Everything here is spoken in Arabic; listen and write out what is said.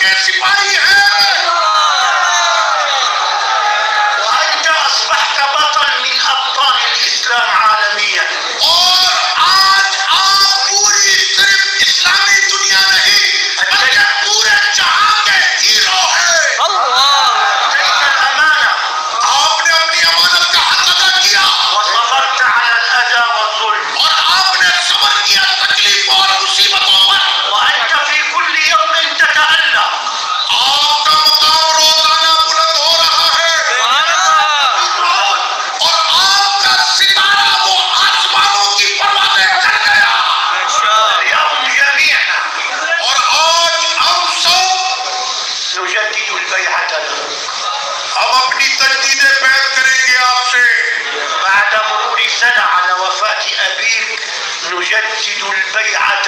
كان سباحها وأنت أصبحت بطل من أبطال الإسلام عالميا. हम अपनी तजदीद बैन करेंगे आपसे بعد مرور سنة على وفاة أبيك نجدد البيعة.